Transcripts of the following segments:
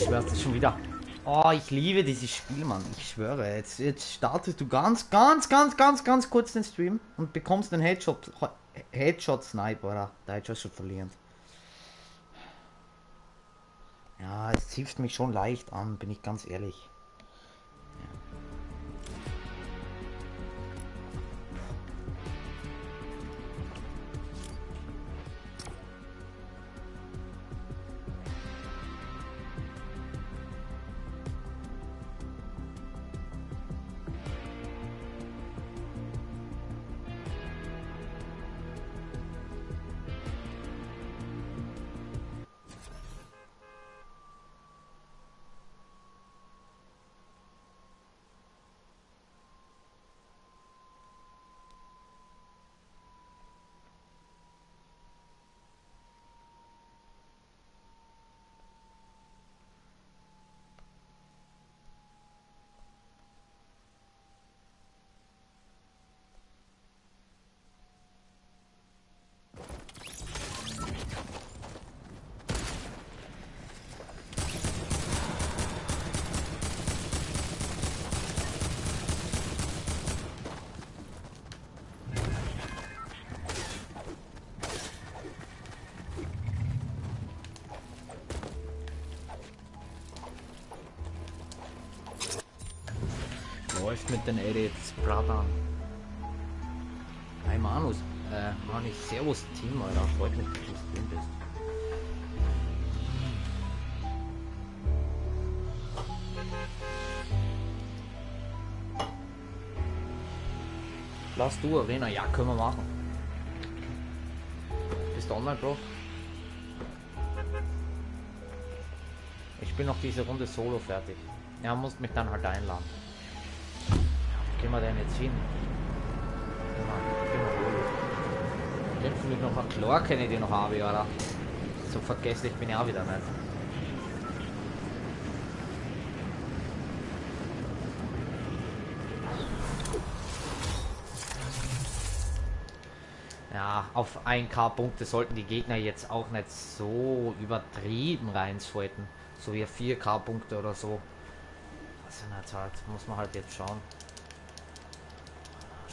ich schwör's schon wieder. Oh, ich liebe dieses Spiel, Mann. Ich schwöre. Jetzt, jetzt startest du ganz, ganz, ganz, ganz, ganz kurz den Stream und bekommst einen Headshot, Headshot Sniper. Da hätte ich schon verlieren. Ja, es zieht mich schon leicht an, bin ich ganz ehrlich. Den Edits, Brother? Hi Manus, äh, Mani, Servus Team, Alter, freut mich, dass du drin bist. Lass du Arena, ja, können wir machen. Bist du online, Bro? Ich bin noch diese Runde solo fertig. Ja, musst mich dann halt einladen gehen wir denn jetzt hin? Den fliegt noch mal klar, kenne ich die noch habe, oder? So vergesslich bin ich auch wieder nicht. Ja, auf 1k Punkte sollten die Gegner jetzt auch nicht so übertrieben reinfalten. So wie 4k Punkte oder so. Also halt, muss man halt jetzt schauen.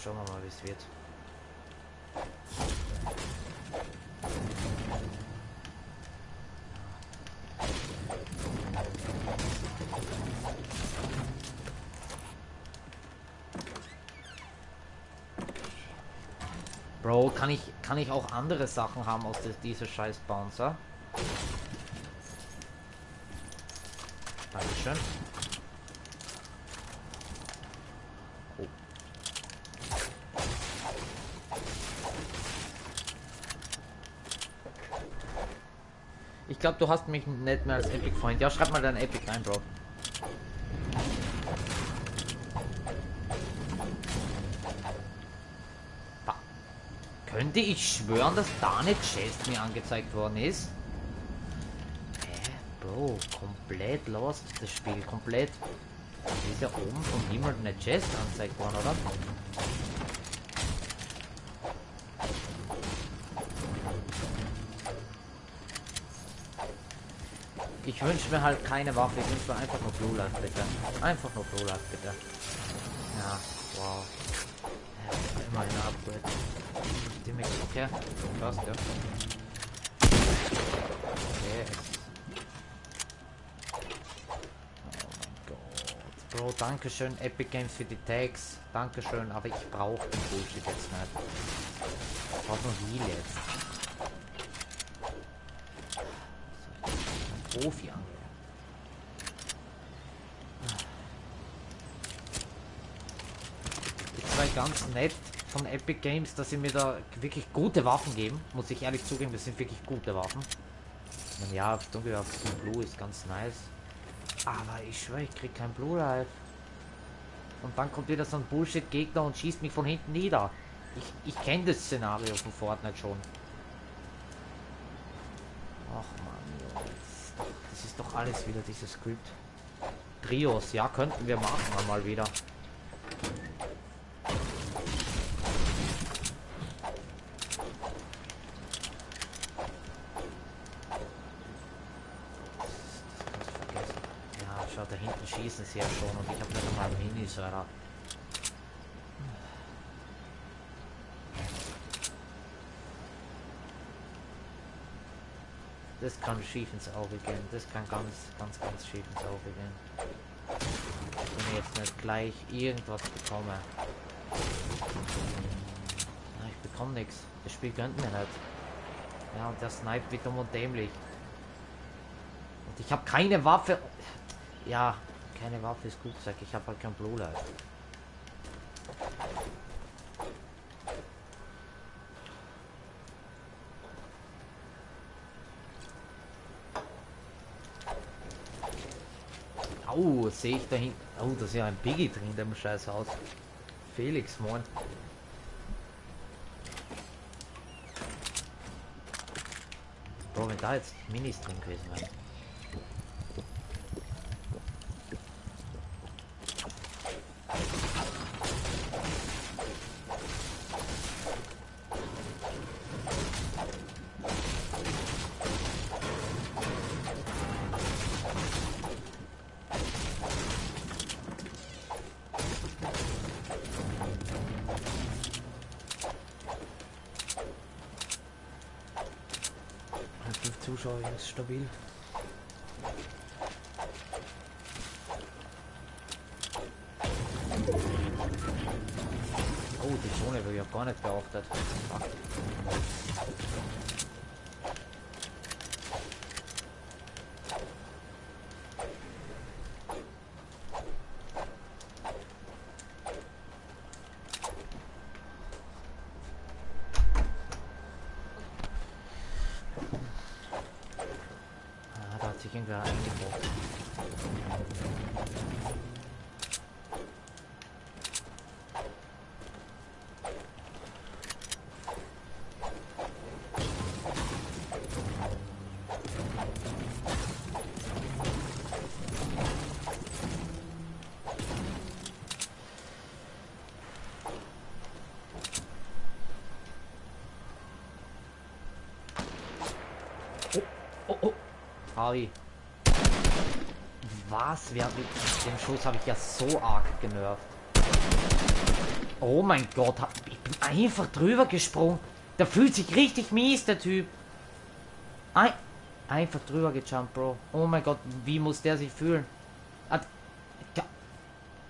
Schauen wir mal, wie es wird. Bro, kann ich, kann ich auch andere Sachen haben aus dieser scheiß Bouncer? Dankeschön. Glaube, du hast mich nicht mehr als Epic-Freund. Ja, schreib mal dein Epic rein, Bro. Da. Könnte ich schwören, dass da eine Chest mir angezeigt worden ist? Hä? Bro, komplett lost das Spiel. Komplett. ist ja oben vom Himmel eine Chest angezeigt worden, oder? Ich wünsche mir halt keine Waffe, ich wünsche mir einfach nur Blue bitte. Einfach nur Blue Light, bitte. Ja, wow. Immer eine Upgrade. Stimmig, okay. Passt, ja. Okay. Oh. Bro, dankeschön Epic Games für die Tags. Dankeschön, aber ich brauche den Bullshit jetzt nicht. Ich brauche nur Heal jetzt. Profi an. Ist zwar ganz nett von Epic Games, dass sie mir da wirklich gute Waffen geben. Muss ich ehrlich zugeben, das sind wirklich gute Waffen. Man, ja, auf Dunkel auf Blue ist ganz nice. Aber ich schwöre, ich krieg kein Blue Life. Und dann kommt wieder so ein Bullshit-Gegner und schießt mich von hinten nieder. Ich, ich kenne das Szenario von Fortnite schon. Ach man, das ist doch alles wieder dieses Skript. Trios, ja, könnten wir machen mal wieder. Schau, da hinten schießen sie ja schon und ich habe nicht einmal Minis, Alter. Das kann schief ins Auge gehen. Das kann ganz, ganz, ganz schief ins Auge gehen. Wenn ich jetzt nicht gleich irgendwas bekomme. Na, ich bekomme nichts. Das Spiel gönnt mir nicht. Ja, und der Snipe wird dumm und dämlich. Und ich habe keine Waffe. Ja, keine Waffe ist gut, sag ich. habe halt kein Blue Light. Oh, sehe ich da hinten. Oh, da ist ja ein Biggie drin, dem scheiß Haus. Felix, moin. Bro, wenn da jetzt Minis drin gewesen wären. Zuschauer ist stabil. Oh, die Zone habe ich ja gar nicht beachtet. Ach. Ah, da hat sich Wer mit dem Schuss habe ich ja so arg genervt. Oh mein Gott, ich bin einfach drüber gesprungen. Der fühlt sich richtig mies, der Typ. Ein, einfach drüber gejumpt, Bro. Oh mein Gott, wie muss der sich fühlen?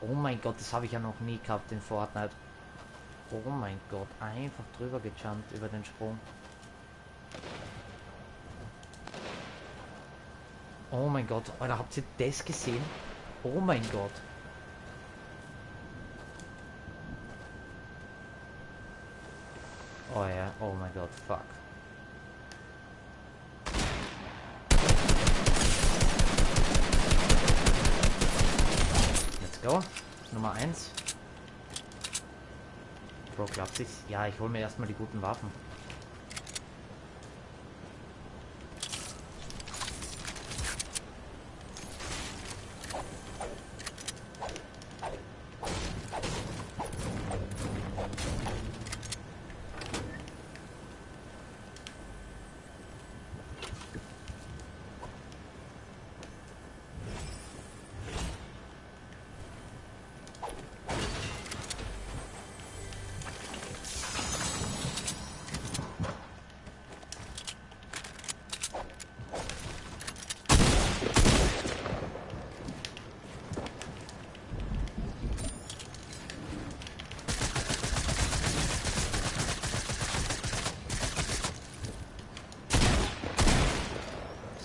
Oh mein Gott, das habe ich ja noch nie gehabt in Fortnite. Oh mein Gott, einfach drüber gejumpt über den Sprung. Oh mein Gott, Alter, habt ihr das gesehen? Oh mein Gott. Oh ja, oh mein Gott, fuck. Let's go. Nummer 1. Bro, klappt sich? Ja, ich hole mir erstmal die guten Waffen.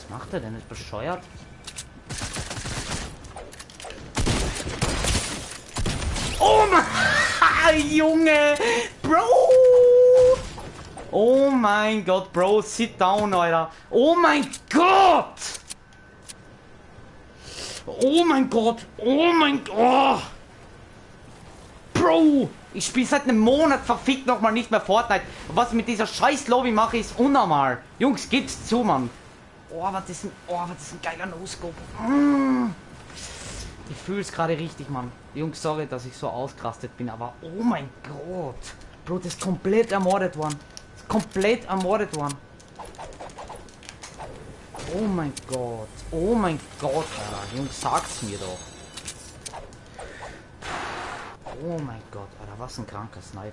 Was macht er denn? Ist bescheuert? Oh mein Junge! Bro! Oh mein Gott, Bro, sit down, Alter. Oh mein Gott! Oh mein Gott! Oh mein Gott! Bro! Ich spiele seit einem Monat verfickt nochmal nicht mehr Fortnite. Was mit dieser scheiß Lobby mache, ist unnormal. Jungs, geht's zu, Mann. Oh, was ist ein, oh, was ist ein geiler No-Scope. Ich fühl's gerade richtig, Mann. Jungs, sorry, dass ich so ausgerastet bin, aber oh mein Gott. Bro, ist komplett ermordet worden. Komplett ermordet worden. Oh mein Gott. Oh mein Gott, Alter. Jungs, sag's mir doch. Oh mein Gott, Alter, was ein kranker Sniper.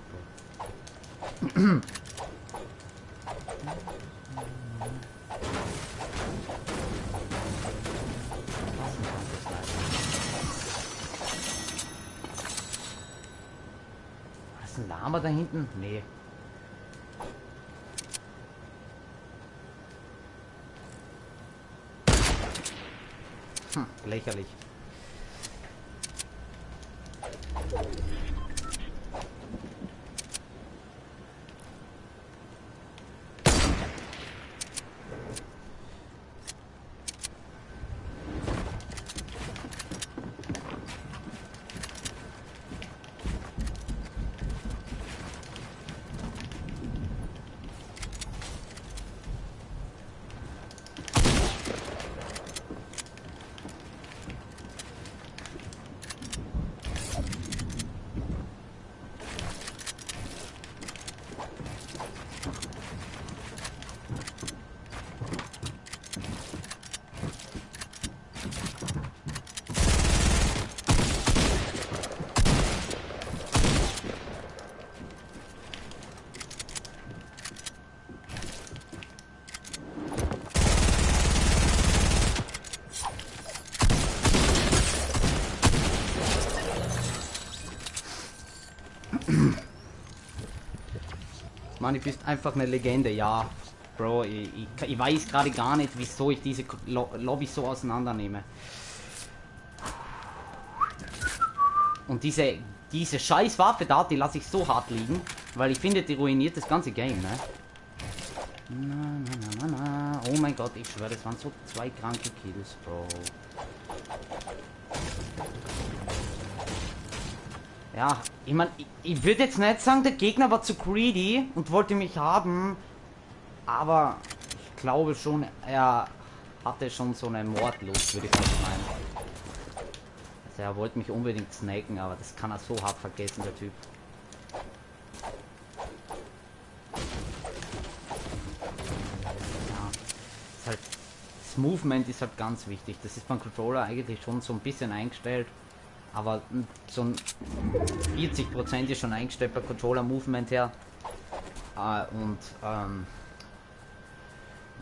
Ein Lama da hinten? Nee. Hm, lächerlich. Mann, du bist einfach eine Legende, ja. Bro, ich, ich, ich weiß gerade gar nicht, wieso ich diese Lo Lobby so auseinandernehme. Und diese, diese scheiß Waffe da, die lasse ich so hart liegen, weil ich finde, die ruiniert das ganze Game, ne? Na, na, na, na, na. Oh mein Gott, ich schwöre, das waren so zwei kranke Kills, Bro. Ja, ich meine, ich, ich würde jetzt nicht sagen, der Gegner war zu greedy und wollte mich haben, aber ich glaube schon, er hatte schon so eine Mordlust, würde ich fast meinen. Also er wollte mich unbedingt snaken, aber das kann er so hart vergessen, der Typ. Ja, halt, das Movement ist halt ganz wichtig. Das ist beim Controller eigentlich schon so ein bisschen eingestellt. Aber so ein 40% ist schon eingestellt bei Controller Movement her. Äh, und ähm,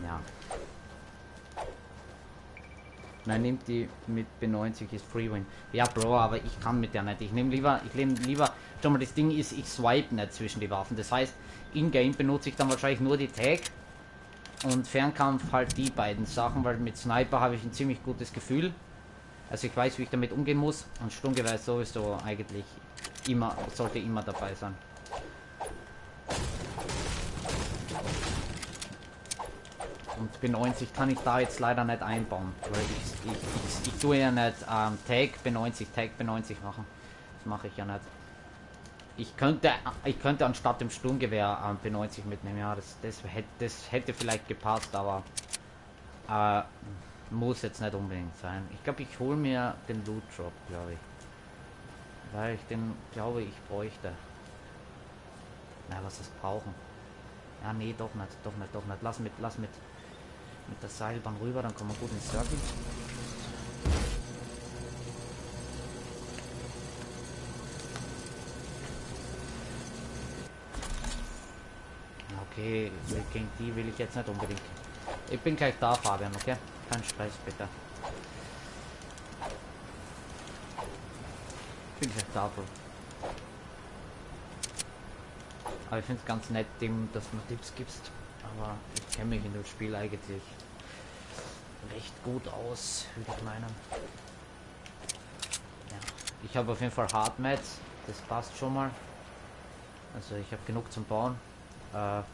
ja. Nein, nimmt die mit B90 ist Freewin. Ja, Bro, aber ich kann mit der nicht. Ich nehme lieber, ich nehme lieber. Schau mal, das Ding ist, ich swipe nicht zwischen die Waffen. Das heißt, in-game benutze ich dann wahrscheinlich nur die Tag und Fernkampf halt die beiden Sachen, weil mit Sniper habe ich ein ziemlich gutes Gefühl. Also ich weiß, wie ich damit umgehen muss und Sturmgewehr ist sowieso eigentlich immer, sollte immer dabei sein. Und B90 kann ich da jetzt leider nicht einbauen, weil ich, ich, ich, ich tue ja nicht ähm, Tag B90, Tag B90 machen. Das mache ich ja nicht. Ich könnte, ich könnte anstatt dem Sturmgewehr ähm, B90 mitnehmen, ja, das, das, hätte, das hätte vielleicht gepasst, aber äh, muss jetzt nicht unbedingt sein. Ich glaube, ich hole mir den Loot Drop, glaube ich. Weil ich den, glaube ich, bräuchte. Na, was das brauchen. Ja, nee, doch nicht, doch nicht, doch nicht. Lass mit, lass mit, mit der Seilbahn rüber, dann kommen wir gut ins Circle. Okay, gegen die will ich jetzt nicht unbedingt. Ich bin gleich da, Fabian, okay? Kein Stress, bitte. Bin da, Bro. Aber ich finde es ganz nett, dem, dass du Tipps gibst. Aber ich kenne mich in dem Spiel eigentlich recht gut aus, würde ich meinen. Ja. Ich habe auf jeden Fall Hardmats, das passt schon mal. Also ich habe genug zum Bauen. Äh, ja,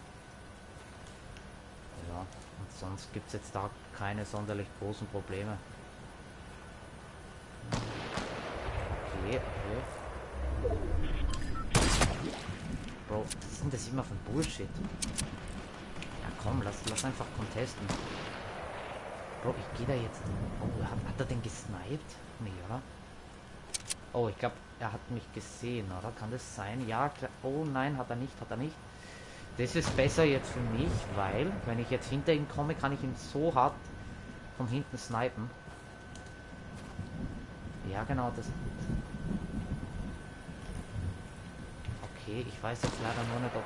und sonst gibt es jetzt da keine sonderlich großen Probleme. Okay, okay. Bro, was sind das immer von Bullshit? Ja komm, lass, lass einfach contesten. Bro, ich gehe da jetzt... Oh, hat, hat er den gesniped? Nee, oder? Oh, ich glaube, er hat mich gesehen, oder? Kann das sein? Ja, klar. Oh nein, hat er nicht, hat er nicht. Das ist besser jetzt für mich, weil, wenn ich jetzt hinter ihm komme, kann ich ihn so hart von hinten snipen. Ja, genau, das. Okay, ich weiß jetzt leider nur nicht, ob.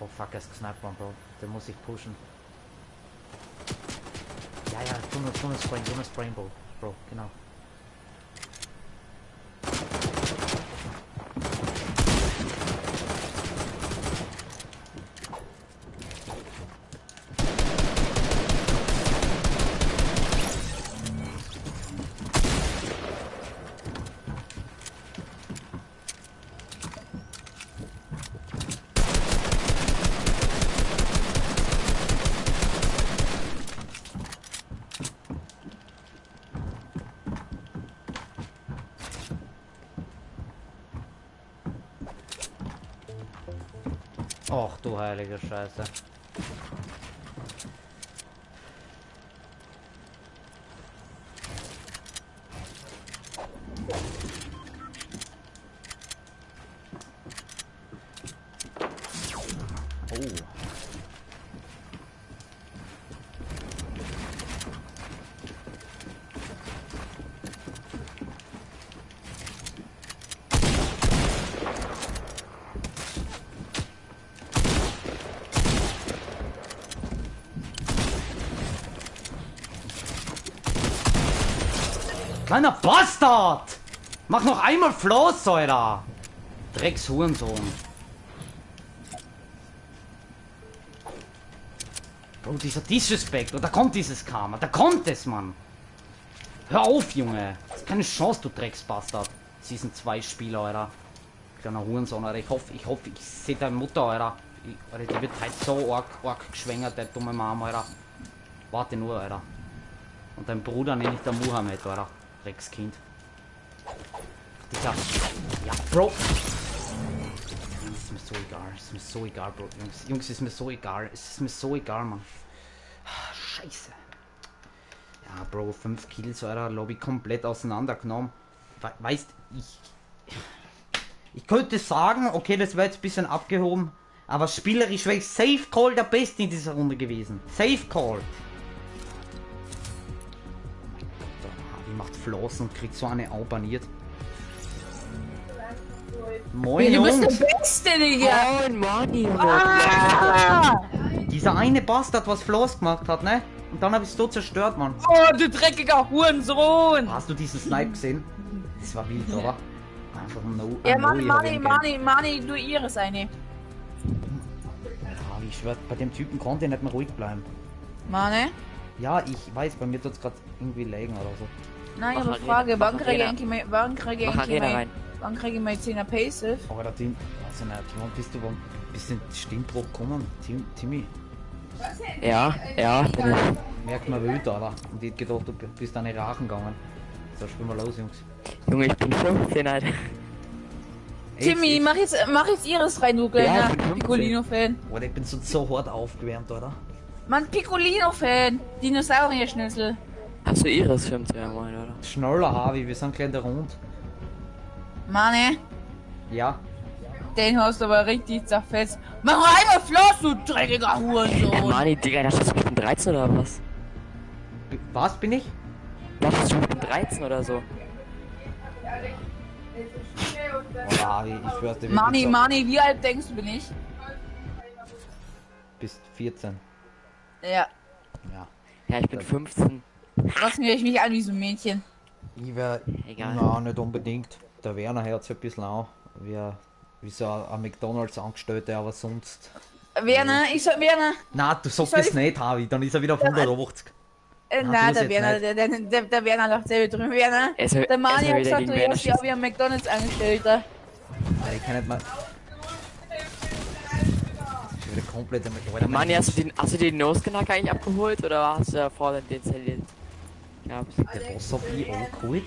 Oh fuck, er ist gesniped worden, Bro. Den muss ich pushen. Ja, ja, tu nur, tu nur Sprain, tu nur Sprain, Bro. Bro, genau. Израиле вершается. Ooh. Kleiner Bastard! Mach noch einmal Floß, Alter! Drecks Hurensohn. Bro, dieser Disrespect. Da kommt dieses Karma. Da kommt es, Mann. Hör auf, Junge. Das ist keine Chance, du Drecksbastard. Season 2 Spieler, Alter. Kleiner Hurensohn, Alter. Ich hoffe, ich hoffe, ich sehe deine Mutter, Alter. Ich, Alter, die wird halt so arg, arg geschwängert, der dumme Mama, Alter. Warte nur, Alter. Und dein Bruder nenne ich der Muhammad, Alter. Dreckskind. Digga. Ja, Bro. Ist mir so egal. Ist mir so egal, Bro. Jungs, Jungs, ist mir so egal. Es ist mir so egal, Mann. Scheiße. Ja, Bro, 5 Kills, Alter. Lobby komplett auseinandergenommen. We weißt, ich... Ich könnte sagen, okay, das wäre jetzt ein bisschen abgehoben. Aber spielerisch wäre ich Safe Call der Beste in dieser Runde gewesen. Safe Call. Die macht Flossen und kriegt so eine Au baniert. Moin, Du bist der Beste, Digga! Moin, Manni. Ah! Dieser eine Bastard, was Floss gemacht hat, ne? Und dann hab ich's so zerstört, Mann. Oh, du dreckiger Hurensohn! Hast du diesen Snipe gesehen? Das war wild, oder? Einfach ein No. Ja, Mani, hier Mani, Mani, du Iris eine. Ja, ich schwör, bei dem Typen konnte ich nicht mehr ruhig bleiben. Mane? Ja, ich weiß, bei mir tut's gerade irgendwie lägen oder so. Nein, Mach ihre Arena, Frage, mach wann kriege ich mein- wann kriege ich mein- wann kriege ich mein 10er Passive? Aber der Team, also nicht, Timon, bist du wann bist du in Stimmbruch gekommen? Tim, Timmy, Ja, ja, bin ich. merkt man wild, Alter. Und ich hab gedacht, du bist an die Rachen gegangen. So, spielen wir los, Jungs. Junge, ich bin 15, Alter. Timmy, ich- mach jetzt, mach jetzt Iris rein, du Ja, kleiner ich bin 15. Piccolino-Fan. Alter, ich bin so, so hart aufgewärmt, oder? Mann, Piccolino-Fan. Dinosaurier-Schnitzel. Hast du Iris 15, ja, moin, oder? Schneller, Harvey, wir sind gleich in der Rund. Mane, Ja, den hast du aber richtig zerfetzt. Mach einmal Floss, du dreckiger Ja, Hurensohn. Manni, Digga, das ist bestimmt 13 oder was? B- was bin ich? Das ist bestimmt 13 oder so. Oh, Harvey, ich schwör's dir Mani. Mani, wie alt denkst du bin ich? Bist 14. Ja, Ja. Ja, ich bin 15. trotzdem höre ich mich an wie so ein Mädchen. Ich wär, Egal. na, nicht unbedingt. Der Werner hört sich ein bisschen an, wie, ein- wie so ein, McDonalds-Angestellter, aber sonst. Werner, ich soll, Werner, Na, du sagst das ich- nicht, Harvey, dann ist er wieder auf 180. äh, Na, na, tu der es Werner, der, der, der, der Werner lacht selber drüben. Werner, Er ist ja- der Mani ja hat gesagt, du Werner hörst auch schießen. wie ein McDonalds-Angestellter. Alter, ich kann nicht mal. Schon wieder komplett damit. Meine- hast du den, hast du den Nose-Knack eigentlich abgeholt oder hast du davor den installiert? Ja, Der Boss hab ich auch geholt.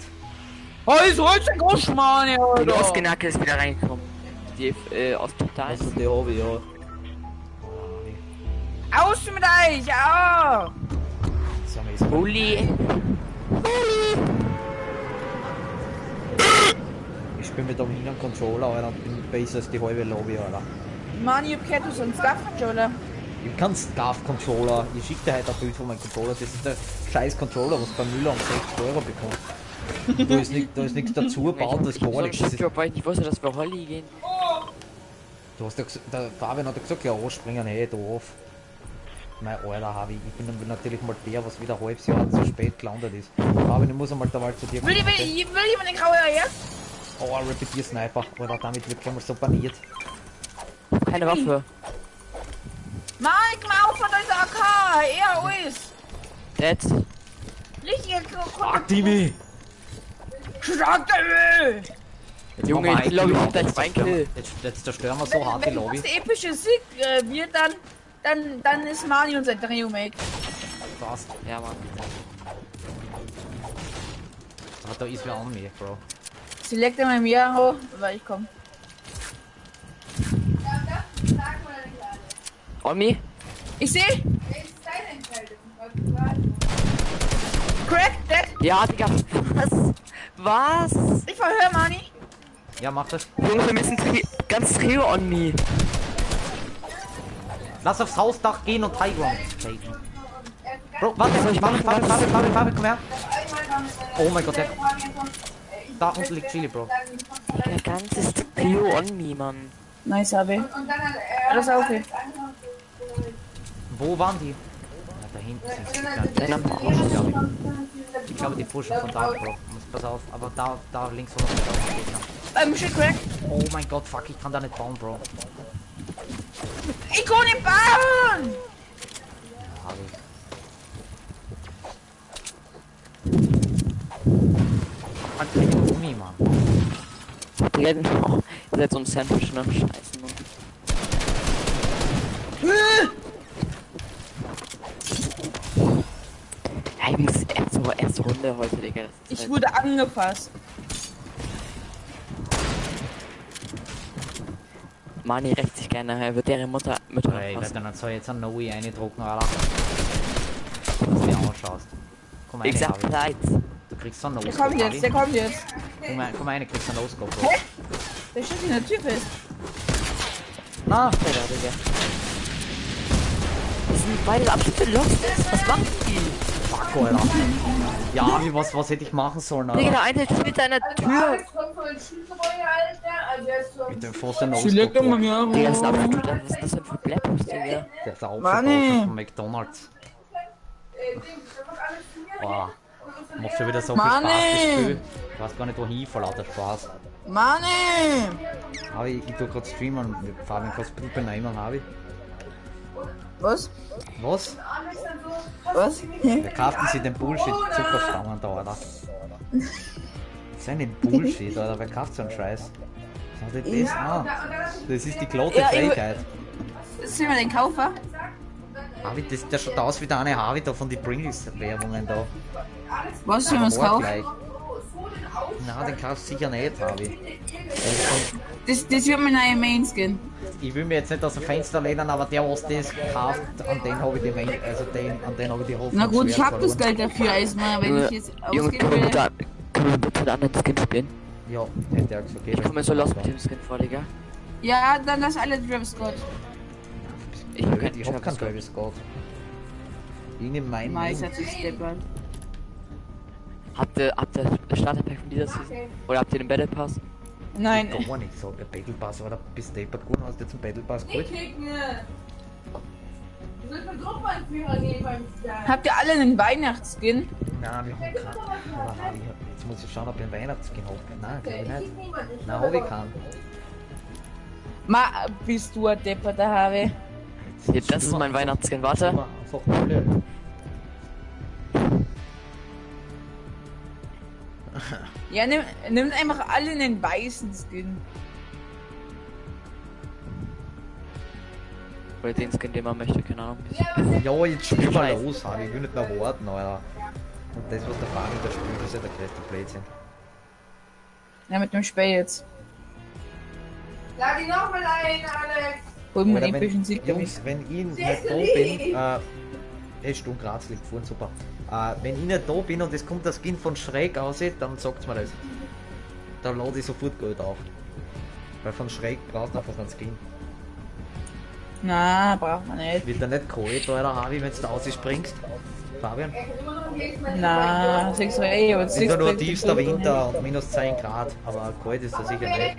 Oh, ist heute groß, Mann, der Alter. Nose-Knack ist wieder reingekommen. Die, äh, aus Total. Also, der ich ja. Oh. Aus mit euch, au! So, wir ist Bulli. Ich spiel mit dem hinteren Controller, Alter, und bin besser als die halbe Lobby, Alter. Mann, ich hab gehört, du bist ein Scuff-Controller. Ich kann Scarf-Controller. Ich schicke dir heute ein Bild von meinem Controller. Das ist der scheiß Controller, was bei Müller um 60 Euro bekommt. Da ist, nicht, da ist nichts dazu gebaut, das ist gar nichts. Ich weil ich nicht wusste, dass wir Holly gehen. du hast ja der Fabian hat ja gesagt, ja, anspringen, hey, doof. Mein alter Harvey, ich bin natürlich mal der, was wieder ein halbes Jahr zu spät gelandet ist. Fabian, ich muss einmal da mal zu dir Will, kommen. will, okay? will jemand eine graue Eier? Oh, ein Repetier Sniper. Alter, damit wird gleich mal so baniert. Keine Waffe. Mike, mal auf von dieser AK! Er alles! Dead. Richtiger Fuck, Timmy! Schlag Jetzt Junge, Lobby ein hat gleich Jetzt zwei Kill. Jetzt, jetzt zerstören wir so hart die Wenn Lobby. das epische Sieg äh, wird, dann, dann, dann ist Mani unser Drehmate. Fast. Ja, Mann. Aber da ist wer an mir, Bro. Select einmal Miro, weil ich komm. On me? Ich seh! Crack, dead! Ja, Digga. Was? Was? Ich verhör Mani! Ja, mach das. Junge, wir müssen tri ganz Trio on me. Lass aufs Hausdach gehen und High Ground taken. Bro, warte, soll ich machen? Fabi, Fabi, Fabi, Fabi, komm her. Oh mein Gott, der, da unten liegt Chili, Bro. Der ganze Trio on me, Mann. Nice, habe. Alles okay. Wo waren die? Ja, da hinten sind sie. Ja, ich. Glaube, die pushen von da, Bro. Muss, pass auf, aber da, da links von uns ist auch ein Gegner. Oh mein Gott, fuck, ich kann da nicht bauen, Bro. Ich kann nicht bauen! Hab ich. Mann, krieg ich Gummi, Mann. Digga, oh, ihr seid so ein Sandwich, ne? Scheiße, Mann. Hey, ist erste, Runde heute, Digga? Ich halt- wurde angepasst. Mani rächt sich gerne, er wird deren Mutter mit Ey, dann soll jetzt ein Noe eindrucken, Alter. Dass du dir anschaust. Komm rein, Ich sag. Zeit. Du kriegst so einen Der kommt jetzt, der kommt jetzt. Komm rein, komm rein, kriegst einen No-Scope, Bro. Hä? Der steht in der Tür fest. Na, Digga, Digga. Das sind beide absolute Lost. Was machen die? Fuck, Alter. Ja, wie, was, was hätte ich machen sollen, Digga, Alter? der eine steht mit einer Tür. Mit dem Pfosten Select No-Scope, einmal Bro. Miro. Digga, das sind absolute, was ist das denn für Blappos, Digga? Der ist. Hauptverkäufer von McDonalds. Boah. Macht schon wieder so viel Spaß, das. Spiel. Ich weiß gar nicht, wohin vor lauter Spaß. Mani! Aber ich, ich tu grad streamen. Fabian, kannst du bitte benehmen, Harvey? Was? Was? Was? Wer kauft denn sich den Bullshit Zuckerstangen da, Alter? Das ist eine Bullshit, Alter. Wer kauft so einen Scheiß? Schau dir das an. Das ist die glatte Ja, Freiheit. Sind wir den Kaufer? Harvey, das, der schaut aus wie der eine Harvey da von den Pringles-Werbungen da. Was sollen wir uns kaufen? Na, den kaufst du sicher nicht, Harvey. Das, das wird mein neuer Main-Skin. Ich will mir jetzt nicht aus dem Fenster lehnen, aber der, was das kauft, an den habe ich die Main, also den, an den habe ich die Hoffnung Na gut, ich schwer hab das. Geld dafür, also mal, wenn Junge, ich jetzt Junge, ausgehen können wir bitte, können wir bitte einen anderen Skin spielen? Ja, hätte er gesagt, okay. Ich komme so los mit dem Skin vor, Digga. Ja, dann lass alle Travis Scott. Ich Ich, hab keinen ich hab keinen Travis Scott. Ich nehm meinen. Mais hat sich steppert. Habt ihr, habt ihr das Starterpack von dieser Season? Oder habt ihr den Battle Pass? Nein. Gar nicht so. Der Battle Pass, aber bis deppert gut hast du jetzt einen Battle Pass geholt. Habt ihr alle einen Weihnachtsskin? Nein, wir haben keinen. Oder nein, ich hab, jetzt muss ich schauen, ob ich einen Weihnachtsskin habe. Nein, glaube ich nicht. Nein, habe ich keinen. Ma, bist du ein Depper, der Harvey? Hier, das ist mein Weihnachtsskin, warte. Einfach blöd. Ja, nimm, nimm einfach alle einen weißen Skin. Oder den Skin, den man möchte, keine Ahnung. Ja, jetzt spiel mal los, Harvey. Ich will nicht mehr warten, Alter. Und das, was der Fabian da spielt, ist ja der größte Blödsinn. Ja, mit dem Spiel jetzt. Lad ihn nochmal ein, Alex. Hol mir den epischen wenn, Sieg. Jungs, wenn ich nicht da bin, äh, hey, Sturm Graz liegt vorhin, super. Äh, wenn ich nicht da bin und es kommt das Skin von Schräg aus, dann sagt's mir das. Da lade ich sofort Geld auf. Weil von Schräg brauchst du einfach einen Skin. Na, braucht man nicht. Wird er nicht kalt, Alter, Harvey, wenn du da ausspringst? Fabian? Na, sagst du eh, aber Es ist ja nur tiefster Winter und minus 10 Grad, aber kalt ist er sicher nicht.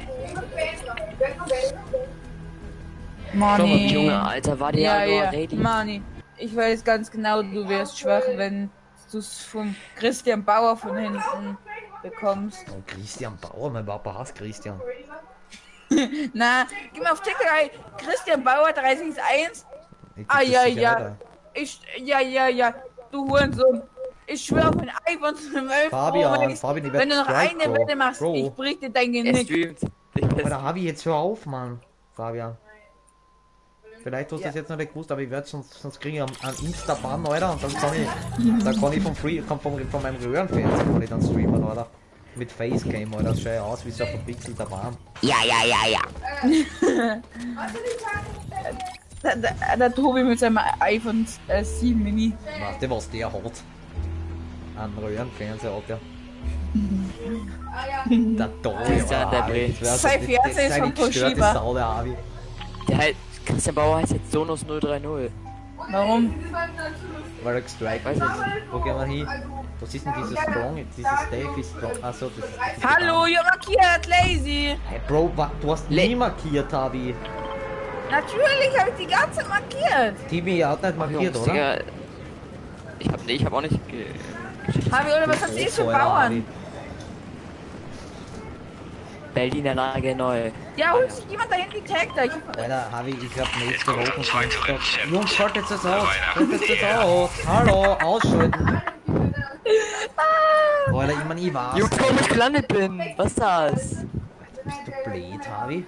Money. Junge, Alter, war der Ja, ja, ja, ready. Money. Ich weiß ganz genau, du wirst schwach, wenn du es vom Christian Bauer von hinten bekommst. Oh, Christian Bauer, mein Papa hasst Christian. Na, geh mal auf TikTok ein. Christian Bauer 361. Ich Ah, ja, ja. Ich, ja, ja, ja. Du Hurensohn. Ich schwöre auf mein iPhone zu 12 Fabian, Pro Fabian, ich Wenn du noch Strike, eine Bro. Wette machst, Bro. ich brich dir dein Genick. Alter, Harvey, jetzt hör auf, Mann. Fabian. Vielleicht hast du das jetzt noch nicht gewusst, aber ich werde sonst, sonst kriege ich einen, einen Insta-Bann, Alter, und dann kann ich, dann kann ich vom Free, kann vom, von meinem Röhrenfernseher kann ich dann streamen, Alter. Mit Facecam, Alter, das schaut ja aus wie so ein verpixelter Bahn. Ja, ja, ja, ja. Der, der, der Tobi mit seinem iPhone äh, 7 Mini. Warte, was der hat. Einen Röhrenfernseher hat der. Der Tobi, Alter, Sein Fernseher das ist von Toshiba. Sau, der. Der Christian Bauer heißt jetzt Sonos 030. Warum? Weil er gestrikt Weiß ist. Wo gehen wir hin? Was ist denn dieses Strong? Dieses Dave ist Strong. Achso, das das- Hallo, ihr markiert, lazy. Hey Bro, du hast Le- nie markiert, Harvey. Natürlich habe ich die ganze Zeit markiert. Timmy hat nicht markiert, Jungs, oder? Digga. Ich hab, nee, ich hab auch nicht ge ich, oder was habt ihr für Alter, Bauern? Harvey. Berliner Lage neu. Ja, holt sich jemand dahin getaggt. Ich, Alter, Harvey, ich hab nächste Woche. Jungs, schaltet es aus. Schaltet es aus. Hallo, ausschalten. Alter, ich mein, ich war's. Jungs, komm, ich gelandet bin. Was ist das? Bist du blöd, Harvey?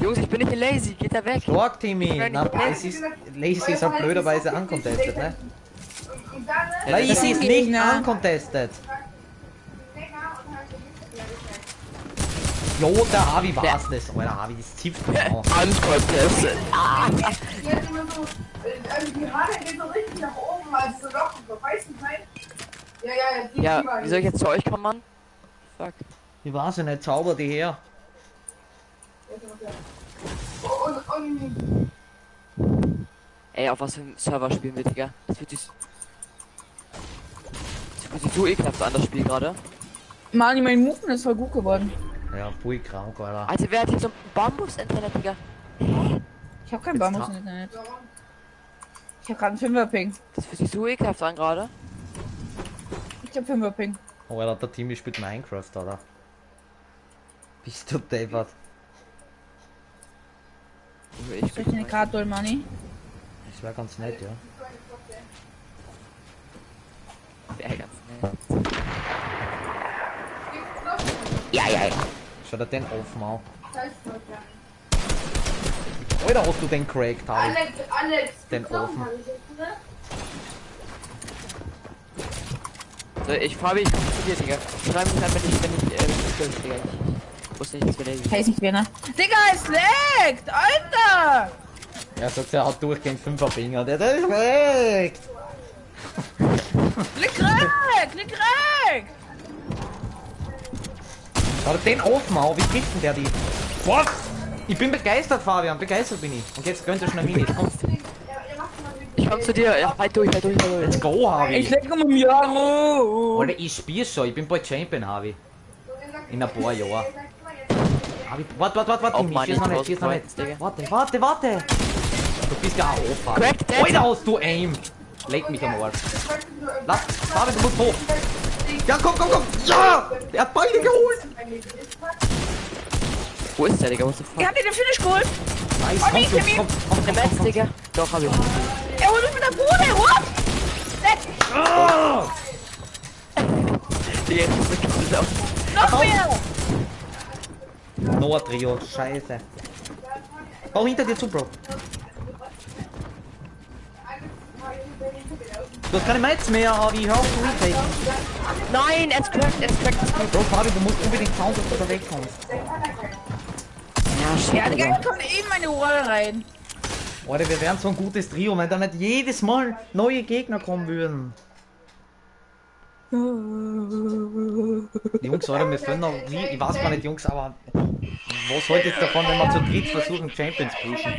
Jungs, ich bin nicht lazy. Geht da weg. Stark, Timmy. Na, nicht Lazy ist, Lazy ist halt blöderweise uncontested, ne? Ja, das Lazy ist nicht uncontested. Jo, der Harvey war's das. Alter, Harvey, das zipft mich aus. Uncontested. Jetzt immer so, äh, die Haare gehen so richtig nach oben, also so locker, so weiß nicht, nein. Ja, ja, ja, die Ja, mal- wie soll ich jetzt zu euch kommen, Mann? Fuck. Ich weiß ja nicht, zauber die her. Und, und, Ey, auf was für einem Server spielen wir, Digga? Das fühlt sich... Das fühlt sich so ekelhaft an, das Spiel gerade. Mani, mein Movement ist voll gut geworden. Ja, voll krank, Alter. Alter, wer hat hier so ein Bambus-Internet, Digga? Ich habe kein Jetzt Bambus tra- im Internet. Ich habe gerade einen 5er Ping. Das fühlt sich so ekelhaft an gerade. Ich habe 5er Ping. Oh, Alter, der Timmy spielt Minecraft, oder? Bist du deppert? Ich dir eine Karte Mani? Das wäre ganz nett, ja. Wäre ganz nett. Ja, ja, ja. Schau dir den offen an. Alter, hast du den cracked, Harvey? Alex, Alex, Den offen. ich ne? So, ich frage mich, ich zu dir, Digga. Schreib mich einfach nicht, wenn ich, äh, wenn ich Digga. Ich wusste nicht, dass wir lazy Heißt nicht wer, ne? Digga, es leckt! Alter! Er sagt, er hat durchgehend 5er Finger. Der, der ist cracked! Lick reck! Lick reck! Dir den offen an, wie kriegt denn der die? Was? Ich bin begeistert, Fabian, begeistert bin ich. Und jetzt könnt ihr schnell Minis. Komm, Ich komm zu dir, ja, halt durch, halt durch, halt durch. let's go, Harvey. Ich leck um ein Jahr. Alter, ich spiel schon, ich bin bald Champion, Harvey. In ein paar Jahren. Harvey, warte, warte, warte, warte, meine schieß noch nicht, schieß noch nicht. Warte, warte, warte. Du bist ja auch that. Alter, hast du Aim. Leg mich am Arsch. Lass, Fabian, du musst hoch. Ja, komm, komm, komm. Ja! Er hat beide geholt. Wo ist der, Digga? Wo ist der habt ihr den Finish geholt? Nice, Oh, komm, komm, komm, komm, komm, komm. Digga. Doch, hab ich. Er holt mich mit der Bude, what? Ah! Digga, jetzt ist der Kippe auf. Noch mehr! Noah Trio, scheiße. Bau hinter dir zu, Bro. Du hast keine Mates mehr, Harvey. Hör auf zu retaken. Nein, er ist crackt, er ist crackt. Bro, Fabi, du musst unbedingt schauen, dass du da wegkommst. Ja, shit, Ja, Digga, Digga. ich komm eben meine Rolle rein. Alter, wir wären so ein gutes Trio, wenn da nicht jedes Mal neue Gegner kommen würden. Die Jungs, Alter, wir füllen noch, ich weiß gar nicht, Jungs, aber was haltet ihr davon, wenn wir zu dritt versuchen, Champions pushen?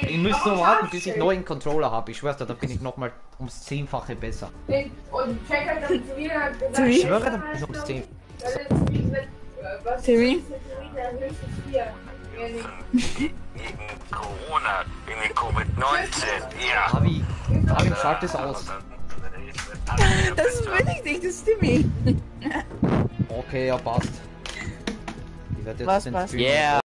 Ich muss nur warten, bis ich neuen Controller habe. Ich schwör's dir, da bin ich nochmal ums Zehnfache besser. Und Jack hat dann zu mir gesagt, Zu Ich schwöre, da bin ich ums Zehnfache. Timmy? Corona, wegen Covid-19, ja. Avi, Avi, schalt es aus. Das bin ich nicht, das ist Timmy. Okay, ja, passt. Ich werde jetzt Was den passt? Film Yeah.